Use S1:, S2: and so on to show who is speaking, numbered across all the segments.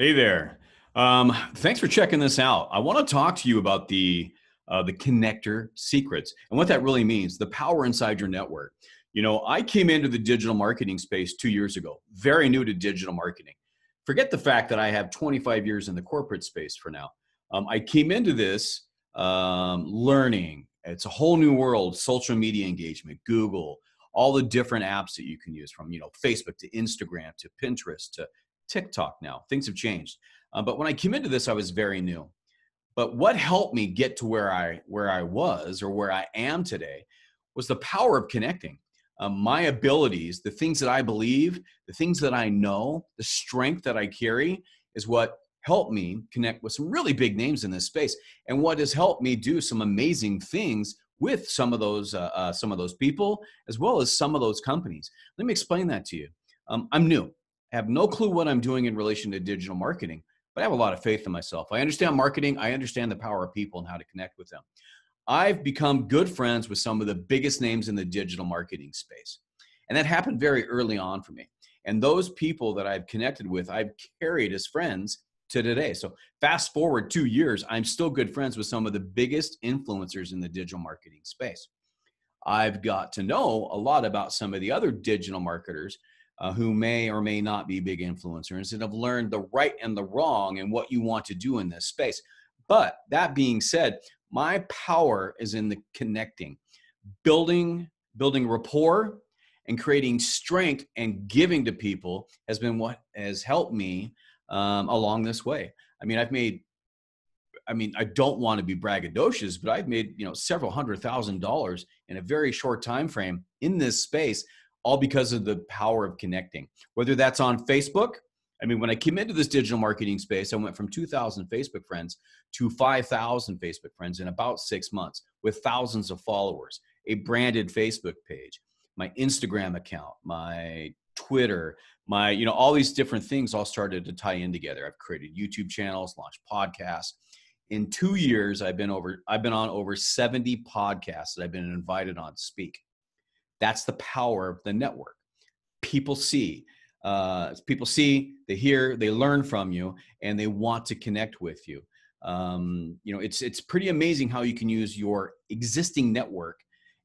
S1: Hey there. Um, thanks for checking this out. I want to talk to you about the uh, the connector secrets and what that really means. The power inside your network. You know, I came into the digital marketing space two years ago, very new to digital marketing. Forget the fact that I have 25 years in the corporate space for now. Um, I came into this um, learning. It's a whole new world. Social media engagement, Google, all the different apps that you can use from you know Facebook to Instagram to Pinterest to TikTok now. Things have changed. Uh, but when I came into this, I was very new. But what helped me get to where I where I was or where I am today was the power of connecting. Um, my abilities, the things that I believe, the things that I know, the strength that I carry is what helped me connect with some really big names in this space, and what has helped me do some amazing things with some of those uh, uh, some of those people as well as some of those companies. Let me explain that to you. Um, I'm new. I have no clue what I'm doing in relation to digital marketing, but I have a lot of faith in myself. I understand marketing, I understand the power of people and how to connect with them. I've become good friends with some of the biggest names in the digital marketing space. And that happened very early on for me. And those people that I've connected with, I've carried as friends to today. So fast forward two years, I'm still good friends with some of the biggest influencers in the digital marketing space. I've got to know a lot about some of the other digital marketers uh, who may or may not be big influencers and have learned the right and the wrong and what you want to do in this space. But that being said, my power is in the connecting, building, building rapport, and creating strength and giving to people has been what has helped me um, along this way. I mean, I've made I mean, I don't want to be braggadocious, but I've made you know several hundred thousand dollars in a very short time frame in this space all because of the power of connecting. Whether that's on Facebook, I mean, when I came into this digital marketing space, I went from 2,000 Facebook friends to 5,000 Facebook friends in about six months with thousands of followers, a branded Facebook page, my Instagram account, my Twitter, my, you know, all these different things all started to tie in together. I've created YouTube channels, launched podcasts. In two years, I've been over, I've been on over 70 podcasts that I've been invited on to speak. That's the power of the network. People see, uh, people see, they hear, they learn from you, and they want to connect with you. Um, you know, it's it's pretty amazing how you can use your existing network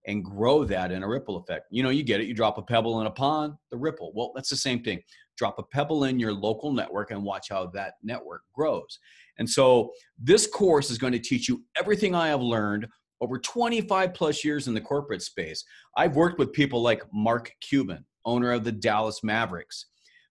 S1: and grow that in a ripple effect. You know, you get it. You drop a pebble in a pond, the ripple. Well, that's the same thing. Drop a pebble in your local network and watch how that network grows. And so, this course is going to teach you everything I have learned over 25 plus years in the corporate space, I've worked with people like Mark Cuban, owner of the Dallas Mavericks,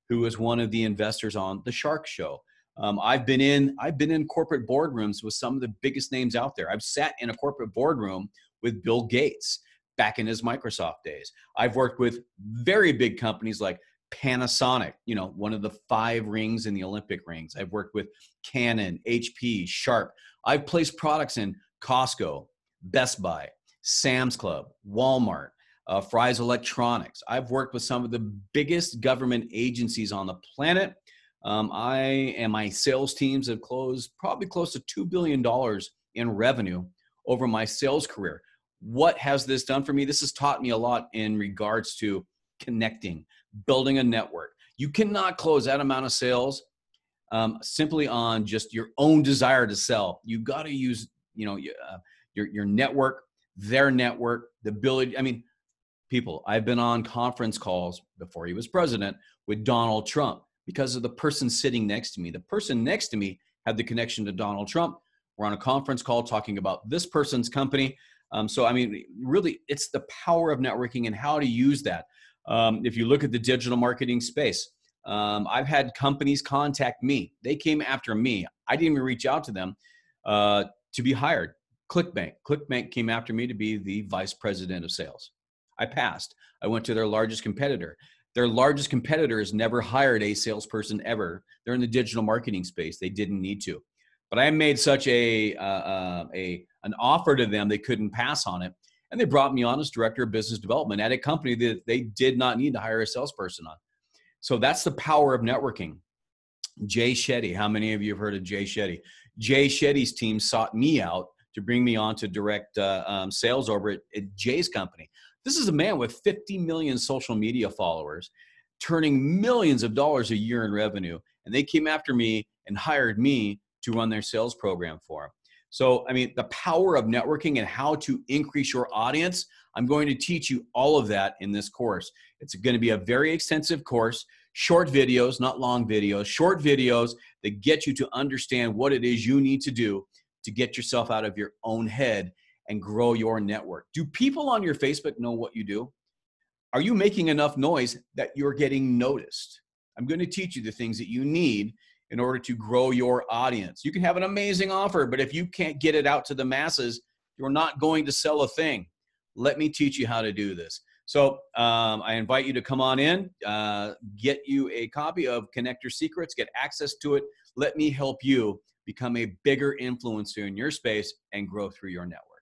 S1: who is one of the investors on the Shark Show. Um, I've been in I've been in corporate boardrooms with some of the biggest names out there. I've sat in a corporate boardroom with Bill Gates back in his Microsoft days. I've worked with very big companies like Panasonic, you know, one of the five rings in the Olympic rings. I've worked with Canon, HP, Sharp. I've placed products in Costco, Best Buy, Sam's Club, Walmart, uh, Fry's Electronics. I've worked with some of the biggest government agencies on the planet. Um, I and my sales teams have closed probably close to $2 billion in revenue over my sales career. What has this done for me? This has taught me a lot in regards to connecting, building a network. You cannot close that amount of sales um, simply on just your own desire to sell. You've got to use, you know, uh, your your network, their network, the ability. I mean, people. I've been on conference calls before he was president with Donald Trump because of the person sitting next to me. The person next to me had the connection to Donald Trump. We're on a conference call talking about this person's company. Um, so, I mean, really, it's the power of networking and how to use that. Um, if you look at the digital marketing space, um, I've had companies contact me. They came after me. I didn't even reach out to them uh, to be hired. ClickBank. ClickBank came after me to be the vice president of sales. I passed. I went to their largest competitor. Their largest competitor has never hired a salesperson ever. They're in the digital marketing space. They didn't need to. But I made such a, uh, uh, a an offer to them they couldn't pass on it, and they brought me on as director of business development at a company that they did not need to hire a salesperson on. So that's the power of networking. Jay Shetty, how many of you have heard of Jay Shetty? Jay Shetty's team sought me out to bring me on to direct uh, um, sales over at, at Jay's company. This is a man with 50 million social media followers, turning millions of dollars a year in revenue. And they came after me and hired me to run their sales program for them. So, I mean, the power of networking and how to increase your audience, I'm going to teach you all of that in this course. It's going to be a very extensive course, short videos, not long videos, short videos that get you to understand what it is you need to do to get yourself out of your own head and grow your network. Do people on your Facebook know what you do? Are you making enough noise that you're getting noticed? I'm going to teach you the things that you need in order to grow your audience. You can have an amazing offer, but if you can't get it out to the masses, you're not going to sell a thing. Let me teach you how to do this. So um, I invite you to come on in, uh, get you a copy of Connector Secrets, get access to it. Let me help you become a bigger influencer in your space and grow through your network.